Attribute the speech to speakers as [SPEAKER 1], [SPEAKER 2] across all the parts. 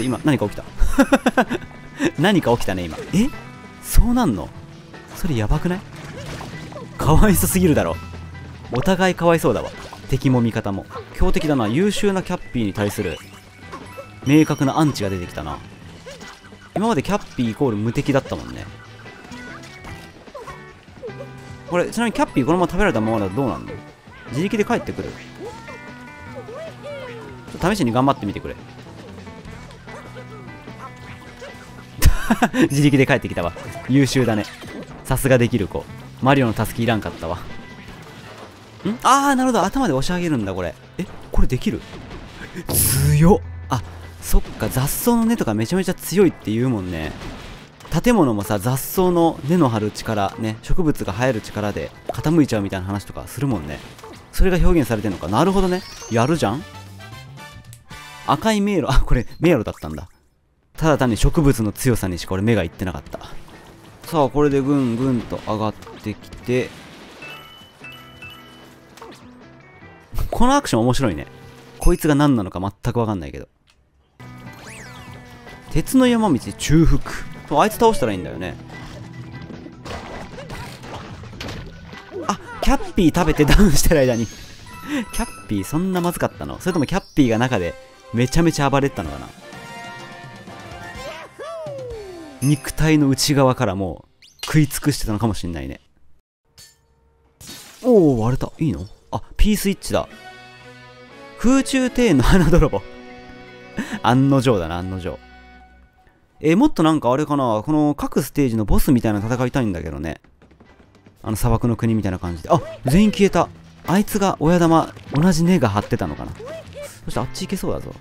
[SPEAKER 1] って今何か起きた？何か起きたね今。え？そうなんの？それやばくない？かわいそすぎるだろ。お互いかわいそうだわ。敵も味方も。強敵だな。優秀なキャッピーに対する明確なアンチが出てきたな。今までキャッピーイコール無敵だったもんね。これちなみにキャッピーこのまま食べられたままだとどうなんの？自力で帰ってくる。試しに頑張ってみてくれ。自力で帰ってきたわ。優秀だね。さすができる子。マリオの助けいらんかったわ。ん？ああなるほど。頭で押し上げるんだこれ。えこれできる？強っ。あそっか。雑草の根とかめちゃめちゃ強いって言うもんね。建物もさ雑草の根の張る力ね植物が生える力で傾いちゃうみたいな話とかするもんね。それが表現されてるのか。なるほどね。やるじゃん？赤い迷路。あこれ迷路だったんだ。ただ単に植物の強さにしか俺目がいってなかった。さあこれでぐんぐんと上がってきて。このアクション面白いね。こいつが何なのか全くわかんないけど。鉄の山道中腹。あいつ倒したらいいんだよね。あキャッピー食べてダウンしてる間に。キャッピーそんなまずかったの？それともキャッピーが中でめちゃめちゃ暴れてたのかな？肉体の内側からも食い尽くしてたのかもしんないね。おお割れた。いいの？あピースイッチだ。空中庭園の花泥棒。案の定だな案の定。えー、もっとなんかあれかな？この各ステージのボスみたいな戦いたいんだけどね。あの砂漠の国みたいな感じで。あ全員消えた。あいつが親玉同じ根が張ってたのかな。そしてあっち行けそうだぞ。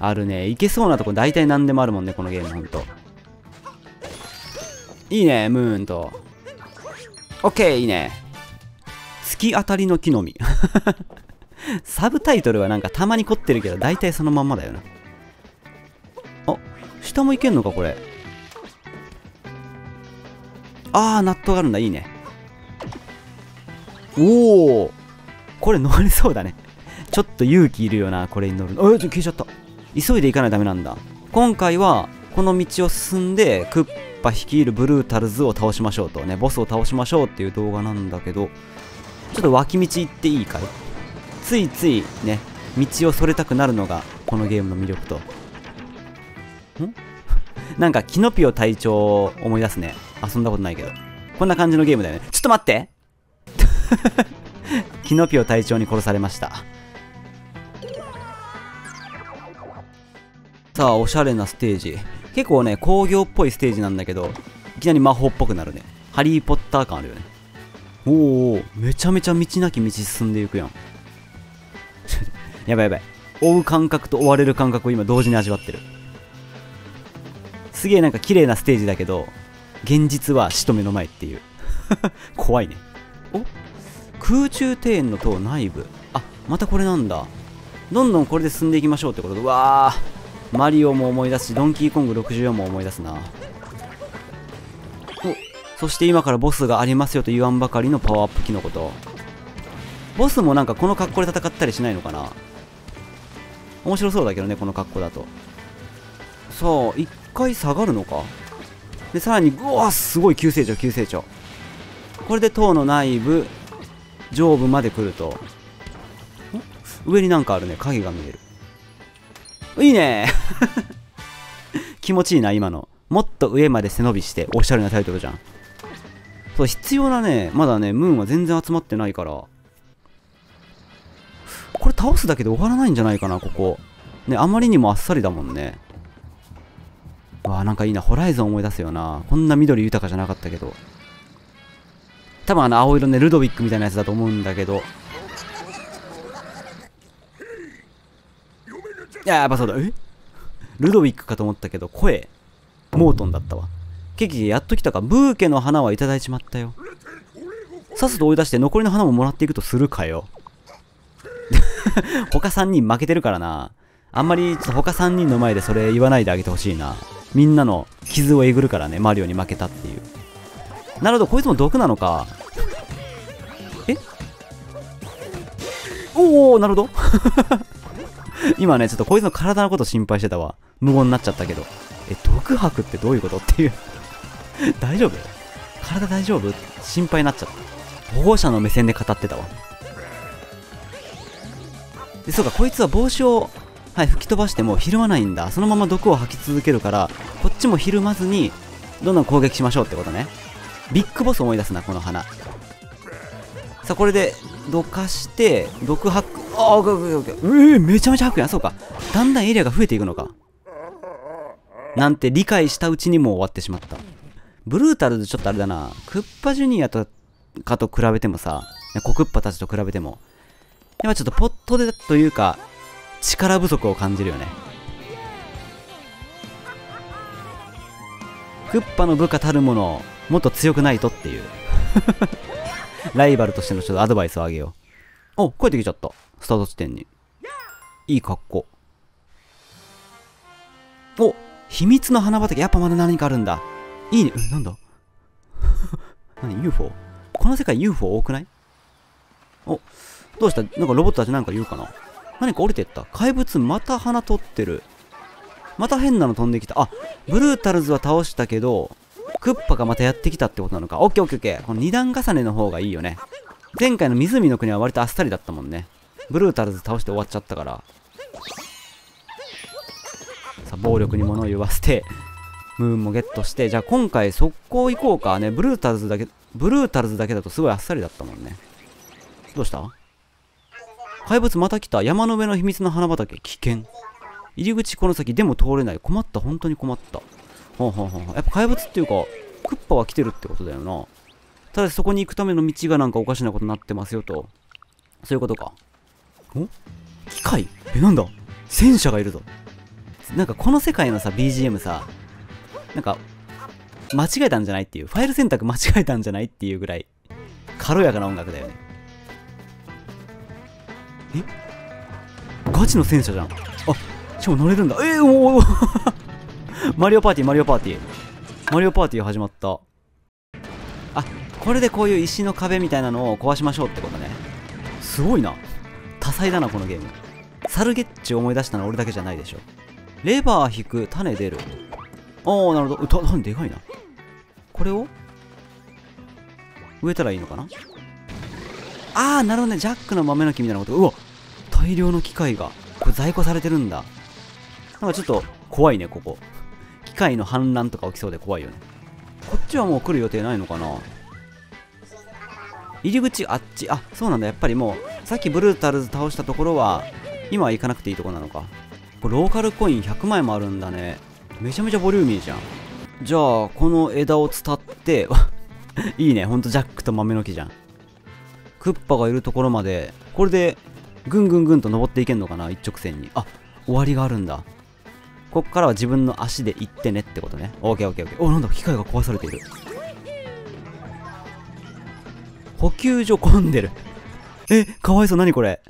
[SPEAKER 1] あるね。行けそうなとこ大体何でもあるもんねこのゲームほんと。いいねムーンと。オッケーいいね。突き当たりの木の実。サブタイトルはなんかたまに凝ってるけど大体そのまんまだよな。あ下もいけんのかこれ。あーナットがあるんだ。いいね。おおこれ乗れそうだね。ちょっと勇気いるよなこれに乗るの。あ消えちゃった。急いで行かないとダメなんだ。今回はこの道を進んでクッパ率いるブルータルズを倒しましょうとねボスを倒しましょうっていう動画なんだけどちょっと脇道行っていいかい？ついついね道をそれたくなるのがこのゲームの魅力と。ん？なんかキノピオ隊長を思い出すね。遊んだことないけど。こんな感じのゲームだよね。ちょっと待って！キノピオ隊長に殺されました。さあおしゃれなステージ。結構ね工業っぽいステージなんだけどいきなり魔法っぽくなるね。ハリー・ポッター感あるよね。おおめちゃめちゃ道なき道進んでいくやん。やばいやばい。追う感覚と追われる感覚を今同時に味わってる。すげえなんか綺麗なステージだけど現実は死と目の前っていう。怖いね。お？空中庭園の塔内部。あまたこれなんだ。どんどんこれで進んでいきましょうってこと。でわー。マリオも思い出すしドンキーコング64も思い出すな。おそして今からボスがありますよと言わんばかりのパワーアップキノコと。ボスもなんかこの格好で戦ったりしないのかな？面白そうだけどねこの格好だと。さあ一回下がるのか？でさらにうわすごい急成長急成長。これで塔の内部上部まで来ると。上になんかあるね影が見える。いいね。気持ちいいな今の。もっと上まで背伸びしておしゃれなタイトルじゃん。そう必要なねまだねムーンは全然集まってないから。これ倒すだけで終わらないんじゃないかなここ。ねあまりにもあっさりだもんね。わあなんかいいな。ホライゾン思い出すよな。こんな緑豊かじゃなかったけど。多分あの青色ねルドウィックみたいなやつだと思うんだけど。いややっぱそうだ。え？ルドウィックかと思ったけど声。モートンだったわ。ケケケやっと来たか。ブーケの花はいただいちまったよ。さっさと追い出して残りの花ももらっていくとするかよ。他3人負けてるからな。あんまりちょっと他3人の前でそれ言わないであげてほしいな。みんなの傷をえぐるからねマリオに負けたっていう。なるほどこいつも毒なのか。え？おおなるほど。今ねちょっとこいつの体のこと心配してたわ。無言になっちゃったけど。え毒吐くってどういうことっていう。大丈夫？体大丈夫？心配になっちゃった。保護者の目線で語ってたわ。でそうかこいつは帽子をはい吹き飛ばしてもひるまないんだ。そのまま毒を吐き続けるからこっちもひるまずにどんどん攻撃しましょうってことね。ビッグボス思い出すなこの花。さあこれでどかして毒吐くああ、オッケーオッケーオッケー。ええ、めちゃめちゃ吐くやん。そうか。だんだんエリアが増えていくのか。なんて理解したうちにもう終わってしまった。ブルータルズちょっとあれだな。クッパジュニアとかと比べてもさ、コクッパたちと比べても、やっぱちょっとポットでというか、力不足を感じるよね。クッパの部下たるもの、もっと強くないとっていう ライバルとしてのちょっとアドバイスをあげよう。お、帰ってきちゃった。スタート地点に。いい格好。お秘密の花畑。やっぱまだ何かあるんだ。いいね。なんだ？何 ?UFO? この世界 UFO 多くない？お、どうした？なんかロボットたちなんか言うかな？何か降りてった？怪物また花取ってる。また変なの飛んできた。あ、ブルータルズは倒したけど、クッパがまたやってきたってことなのか。オッケーオッケーオッケー。この2段重ねの方がいいよね。前回の湖の国は割とあっさりだったもんね。ブルータルズ倒して終わっちゃったから。さあ暴力に物を言わせてムーンもゲットしてじゃあ今回速攻行こうかね。ブルータルズだけブルータルズだけだとすごいあっさりだったもんね。どうした？怪物また来た。山の上の秘密の花畑。危険。入り口この先でも通れない。困った。本当に困った。ほうほうほうやっぱ怪物っていうかクッパは来てるってことだよな。ただそこに行くための道がなんかおかしなことになってますよと。そういうことか。機械？え、なんだ？戦車がいるぞ。なんかこの世界のさ、BGM さ、なんか、間違えたんじゃないっていう、ファイル選択間違えたんじゃないっていうぐらい、軽やかな音楽だよね。え？ガチの戦車じゃん。あ、しかも乗れるんだ。えー、おお マリオパーティー、マリオパーティー。マリオパーティー始まった。あ、これでこういう石の壁みたいなのを壊しましょうってことね。すごいな。多彩だなこのゲーム。サルゲッチを思い出したのは俺だけじゃないでしょ。レバー引く種出る。おおなるほど。た種でかいな。これを？植えたらいいのかな？ああなるほどね。ジャックの豆の木みたいなこと。うわ大量の機械がこれ在庫されてるんだ。なんかちょっと怖いねここ。機械の反乱とか起きそうで怖いよね。こっちはもう来る予定ないのかな？入り口あっち。あそうなんだ。やっぱりもうさっきブルータルズ倒したところは今は行かなくていいとこなのか？これローカルコイン100枚もあるんだね。めちゃめちゃボリューミーじゃん。じゃあこの枝を伝って いいね。ほんとジャックと豆の木じゃん。クッパがいるところまでこれでぐんぐんぐんと登っていけんのかな？一直線に。あ終わりがあるんだ。こっからは自分の足で行ってねってことね。オッケーオッケーオッケー。おなんだ機械が壊されている。補給所混んでる。え、かわいそう、何これ？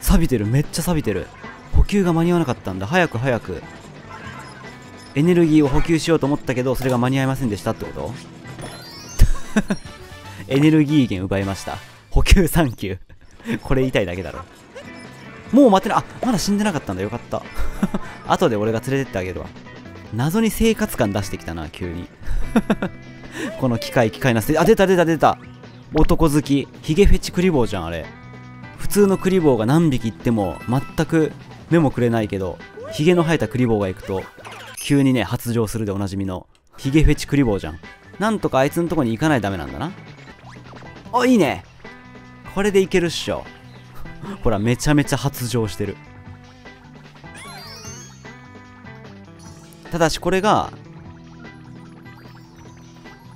[SPEAKER 1] 錆びてる、めっちゃ錆びてる。補給が間に合わなかったんだ。早く早く。エネルギーを補給しようと思ったけど、それが間に合いませんでしたってこと？エネルギー源奪いました。補給サンキュー。これ言いだけだろ。もう待てな、あ、まだ死んでなかったんだ。よかった。後で俺が連れてってあげるわ。謎に生活感出してきたな、急に。この機械、機械なせ、あ、出た出た出た。男好きヒゲフェチクリボーじゃんあれ普通のクリボーが何匹いっても全く目もくれないけどヒゲの生えたクリボーが行くと急にね発情するでおなじみのヒゲフェチクリボーじゃん。なんとかあいつのとこに行かないとダメなんだな。あいいね。これでいけるっしょ。ほらめちゃめちゃ発情してる。ただしこれが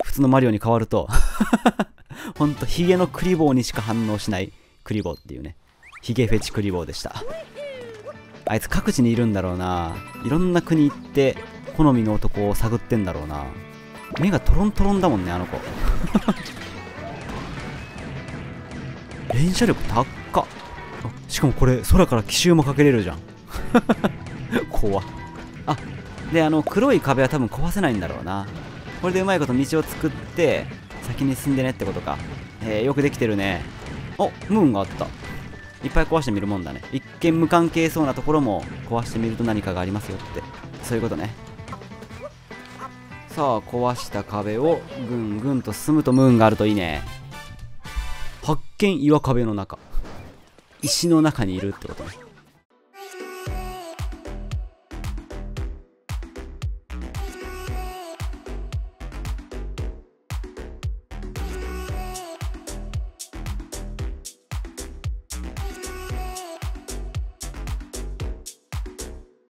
[SPEAKER 1] 普通のマリオに変わると ほんとヒゲのクリボーにしか反応しない。クリボーっていうねヒゲフェチクリボーでした。あいつ各地にいるんだろうな。いろんな国行って好みの男を探ってんだろうな。目がトロントロンだもんねあの子。連射力高っ。しかもこれ空から奇襲もかけれるじゃん。怖あであの黒い壁は多分壊せないんだろうな。これでうまいこと道を作って先に進んでねってことか。えー、よくできてるね。お、ムーンがあった。いっぱい壊してみるもんだね。一見無関係そうなところも壊してみると何かがありますよって。そういうことね。さあ壊した壁をぐんぐんと進むとムーンがあるといいね。発見岩壁の中。石の中にいるってことね。